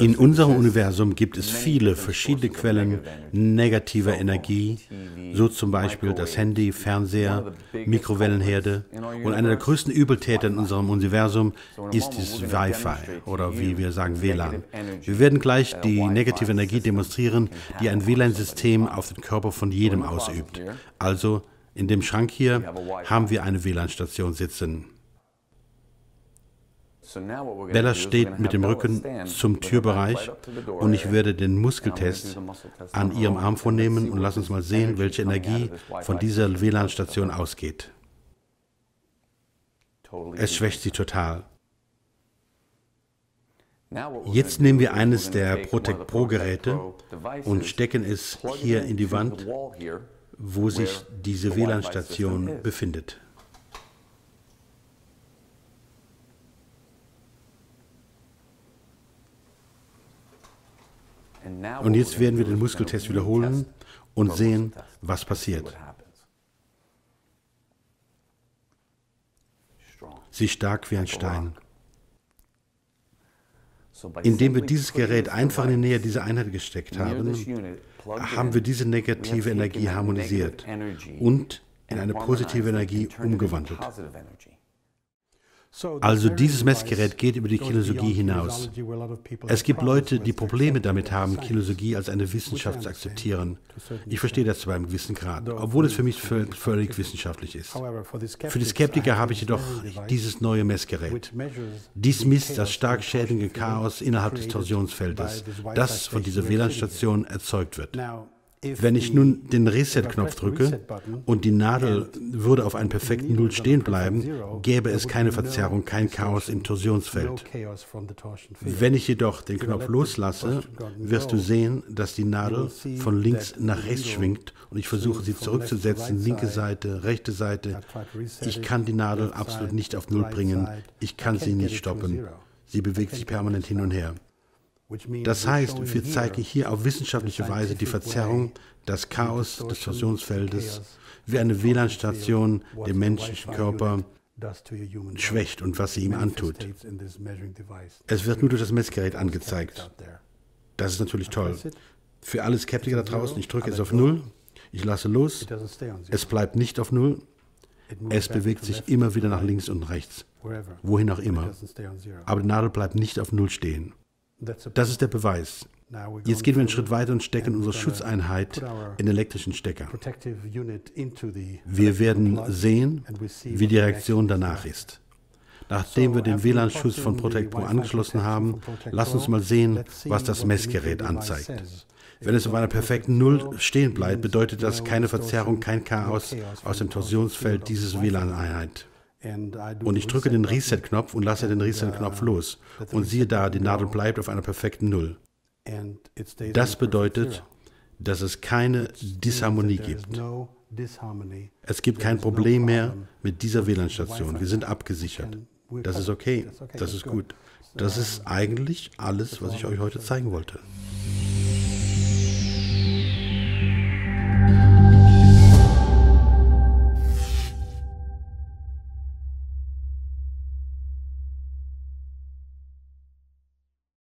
In unserem Universum gibt es viele verschiedene Quellen negativer Energie, so zum Beispiel das Handy, Fernseher, Mikrowellenherde. Und einer der größten Übeltäter in unserem Universum ist das Wi-Fi oder wie wir sagen WLAN. Wir werden gleich die negative Energie demonstrieren, die ein WLAN-System auf den Körper von jedem ausübt. Also in dem Schrank hier haben wir eine WLAN-Station sitzen. Bella steht mit dem Rücken zum Türbereich und ich werde den Muskeltest an ihrem Arm vornehmen und lass uns mal sehen, welche Energie von dieser WLAN-Station ausgeht. Es schwächt sie total. Jetzt nehmen wir eines der Protect Pro Geräte und stecken es hier in die Wand, wo sich diese WLAN-Station befindet. Und jetzt werden wir den Muskeltest wiederholen und sehen, was passiert. Sie stark wie ein Stein. Indem wir dieses Gerät einfach in die Nähe dieser Einheit gesteckt haben, haben wir diese negative Energie harmonisiert und in eine positive Energie umgewandelt. Also dieses Messgerät geht über die Kinologie hinaus. Es gibt Leute, die Probleme damit haben, Kinologie als eine Wissenschaft zu akzeptieren. Ich verstehe das zu einem gewissen Grad, obwohl es für mich völlig wissenschaftlich ist. Für die Skeptiker habe ich jedoch dieses neue Messgerät. Dies misst das stark schädigende Chaos innerhalb des Torsionsfeldes, das von dieser WLAN-Station erzeugt wird. Wenn ich nun den Reset-Knopf drücke und die Nadel würde auf einem perfekten Null stehen bleiben, gäbe es keine Verzerrung, kein Chaos im Torsionsfeld. Wenn ich jedoch den Knopf loslasse, wirst du sehen, dass die Nadel von links nach rechts schwingt und ich versuche sie zurückzusetzen, linke Seite, rechte Seite. Ich kann die Nadel absolut nicht auf Null bringen, ich kann sie nicht stoppen. Sie bewegt sich permanent hin und her. Das heißt, wir zeigen hier auf wissenschaftliche Weise die Verzerrung, das Chaos des Torsionsfeldes, wie eine WLAN-Station den menschlichen Körper schwächt und was sie ihm antut. Es wird nur durch das Messgerät angezeigt. Das ist natürlich toll. Für alle Skeptiker da draußen, ich drücke es auf Null, ich lasse los, es bleibt nicht auf Null, es bewegt sich immer wieder nach links und rechts, wohin auch immer. Aber die Nadel bleibt nicht auf Null stehen. Das ist der Beweis. Jetzt gehen wir einen Schritt weiter und stecken unsere Schutzeinheit in den elektrischen Stecker. Wir werden sehen, wie die Reaktion danach ist. Nachdem wir den WLAN-Schutz von Protect Pro angeschlossen haben, lass uns mal sehen, was das Messgerät anzeigt. Wenn es auf einer perfekten Null stehen bleibt, bedeutet das keine Verzerrung, kein Chaos aus dem Torsionsfeld dieses WLAN-Einheit. Und ich drücke den Reset-Knopf und lasse den Reset-Knopf uh, los. Und siehe da, die Nadel bleibt auf einer perfekten Null. Das bedeutet, dass es keine Disharmonie gibt. Es gibt kein Problem mehr mit dieser WLAN-Station. Wir sind abgesichert. Das ist okay. Das ist gut. Das ist eigentlich alles, was ich euch heute zeigen wollte.